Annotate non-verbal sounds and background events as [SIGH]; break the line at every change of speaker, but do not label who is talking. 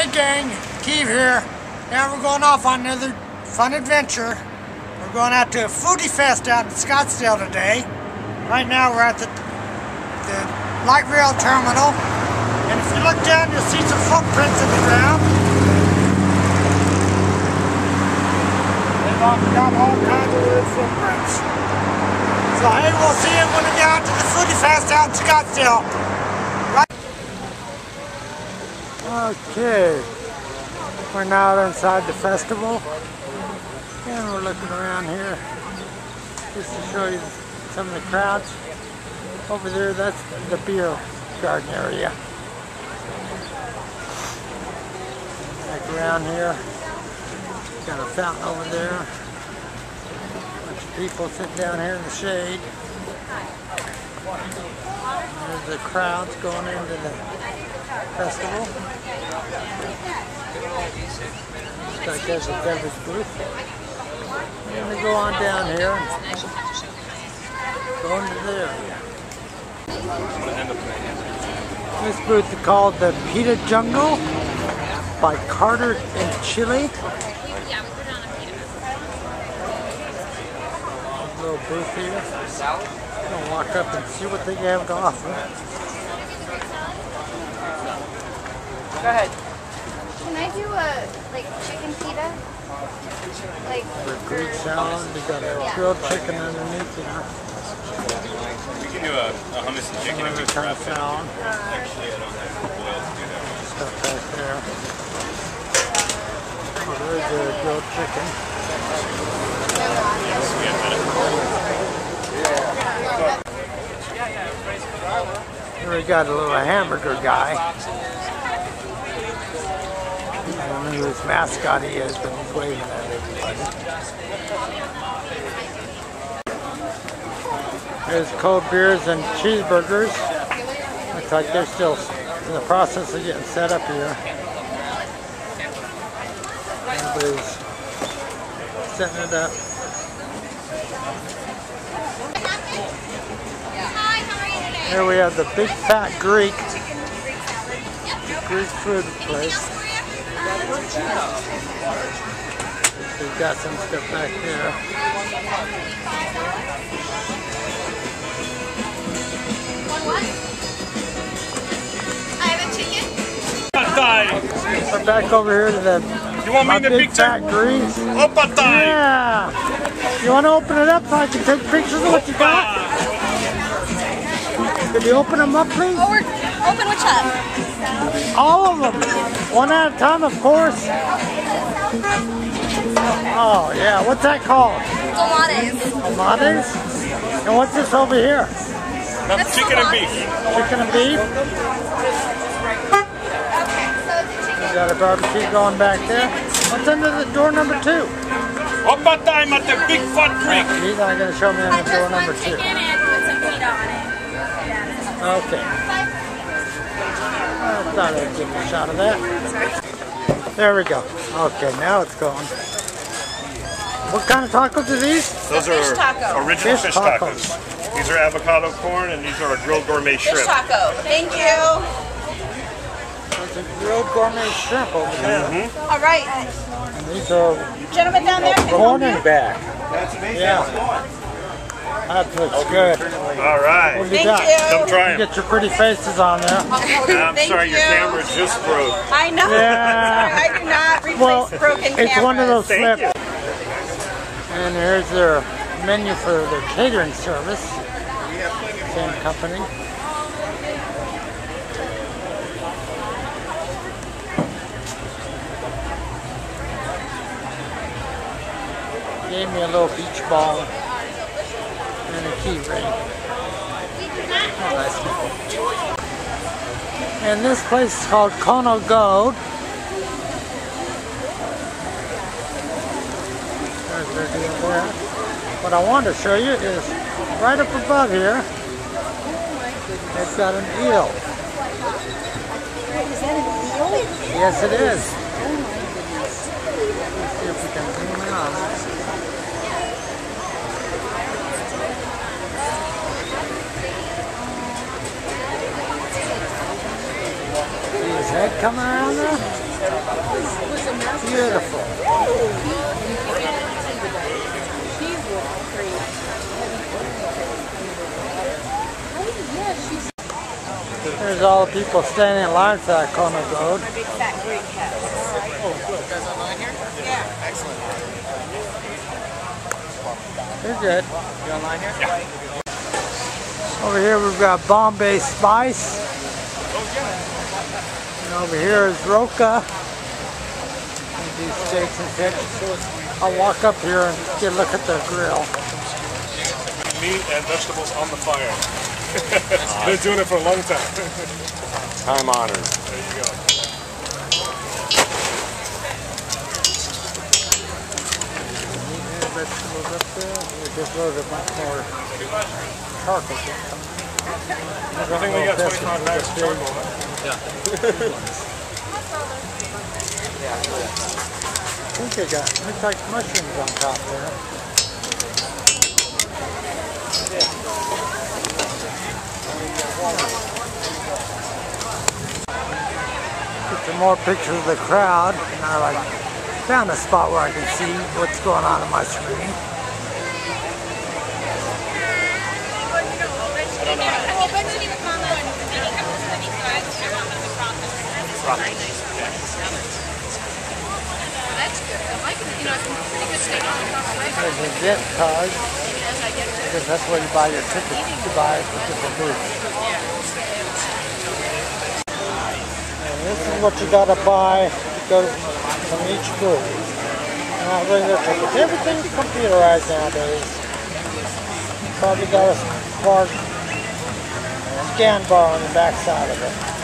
Hey gang, Kiev here. Now we're going off on another fun adventure. We're going out to a foodie fest out in Scottsdale today. Right now we're at the, the light rail terminal. And if you look down, you'll see some footprints in the ground. They've got all kinds of footprints. So hey, we'll see you when we get out to the foodie fest out in Scottsdale. Okay, we're now inside the festival and we're looking around here just to show you some of the crowds. Over there, that's the beer garden area. Back around here, got a fountain over there. A bunch of people sitting down here in the shade. There's the crowds going into the festival. Looks like there's a beverage booth. And we go on down here go into there. This booth is called the Pita Jungle by Carter in Chile. Little booth here. I'm Gonna walk up and see what they have to offer.
Go ahead.
Can I do a like chicken pita? Like
For Greek salad, they got a grilled chicken underneath there.
We can do a, a hummus and chicken and
Another
mixed
kind
wrap.
salad.
Actually, I don't have the oil to do that.
Stuff right there. Oh, there's a grilled chicken.
We have
Here we got a little hamburger guy. His mascot he is, but he's waving at everybody. There's cold beers and cheeseburgers. Looks like they're still in the process of getting set up here. Everybody's setting it up. Here we have the Big Fat Greek. Greek food place. We've got some stuff back there. One what?
I have a chicken.
We're back over here to the
You want me
my
in the
Big
picture?
Fat Grease.
Opa
Yeah. You want to open it up so I can take pictures of what you got? Could you open them up, please?
Oh, open which up?
All of them. One at a time, of course. Oh, yeah. What's that called?
Tomatoes.
Tomatoes? And what's this over here?
That's chicken and beef.
Chicken and beef? We got a barbecue going back there. What's under the door number two?
Opa time at the Big Fat Greek.
He's not going to show me on the door number two.
and put some meat on it.
Okay. I thought I'd give you a shot of that. There we go. Okay, now it's going. What kind of tacos are these?
Those
Fish
are
taco.
original
Fish
fish,
tacos.
tacos. These are avocado corn and these are grilled gourmet
Fish
shrimp.
taco. Thank you.
There's a grilled gourmet shrimp over there. Mm-hmm.
All right.
And these are
Gentleman down there.
corn and back. That's amazing. Yeah. That looks good.
All right.
What do you
Thank
got?
you.
Come try them.
Get your pretty faces on there. [LAUGHS]
I'm
Thank
sorry, your camera just broke.
I know.
Yeah. [LAUGHS]
I do not replace
Well,
broken cameras.
it's one of those
Thank
slips. And here's their menu for their catering service. Same company. Gave me a little beach ball and a key ring. Oh. And this place is called Kono Gold. There's their deal there. What I want to show you is right up above here, it's got an eel.
Is that an eel?
Yes, it is. Oh Let's see if we can zoom in on it. Coming around there? Beautiful. There's all the people standing in line for that corner road.
Big fat great cat.
You're good.
You online here? Yeah.
Over here we've got Bombay Spice. And over here is Roca. They do steaks and fish. I'll walk up here and get a look at the grill.
meat and vegetables on the fire. [LAUGHS] Been doing it for a long time. [LAUGHS]
Time honored.
there you go.
Meat and vegetables up there. We just loaded much more charcoal.
I think we got 25 bags of charcoal. huh?
I think they got, looks like mushrooms on top there. Get some more pictures of the crowd. And I like found a spot where I can see what's going on in my screen. There's a jet card. Because that's where you buy your tickets to buy it for different booths. And this is what you gotta buy from each booth. Their tickets. Everything's computerized nowadays. Probably got a bar scan bar on the back side of it.